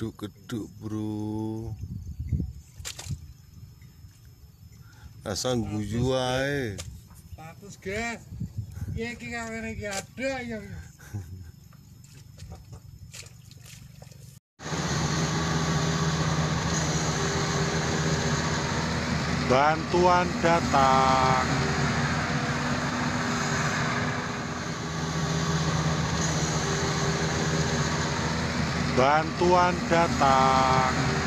geduk-geduk bro asal guyu ae Status guys. Ya iki kamera iki ada ya. Bantuan datang. Bantuan datang.